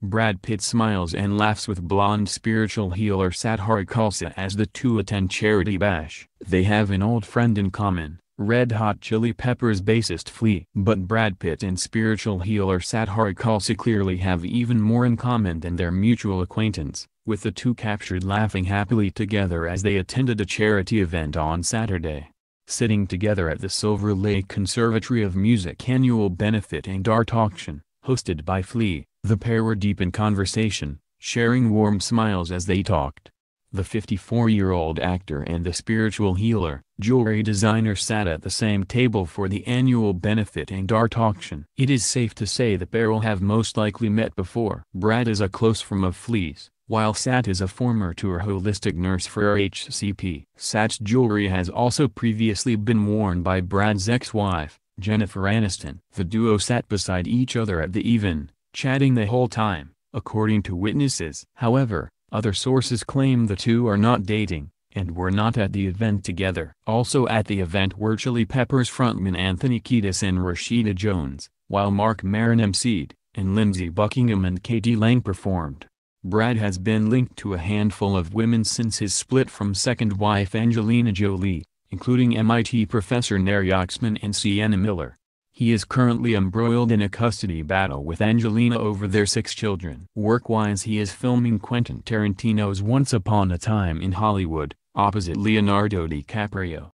Brad Pitt smiles and laughs with blonde spiritual healer Sat Hari Khalsa as the two attend charity bash. They have an old friend in common, Red Hot Chili Peppers bassist Flea. But Brad Pitt and spiritual healer Sat Hari Khalsa clearly have even more in common than their mutual acquaintance, with the two captured laughing happily together as they attended a charity event on Saturday. Sitting together at the Silver Lake Conservatory of Music annual benefit and art auction, hosted by Flea, the pair were deep in conversation, sharing warm smiles as they talked. The 54-year-old actor and the spiritual healer, jewelry designer sat at the same table for the annual benefit and art auction. It is safe to say the pair will have most likely met before. Brad is a close friend of Flea's, while Sat is a former tour holistic nurse for HCP. Sat's jewelry has also previously been worn by Brad's ex-wife, Jennifer Aniston. The duo sat beside each other at the event, chatting the whole time, according to witnesses. However, other sources claim the two are not dating, and were not at the event together. Also at the event were Chili Peppers frontman Anthony Kiedis and Rashida Jones, while Marc Maron emceed, and Lindsey Buckingham and k.d. lang performed. Brad has been linked to a handful of women since his split from second wife Angelina Jolie, including MIT professor Neri Oxman and Sienna Miller. He is currently embroiled in a custody battle with Angelina over their six children. Work-wise he is filming Quentin Tarantino's Once Upon a Time in Hollywood, opposite Leonardo DiCaprio.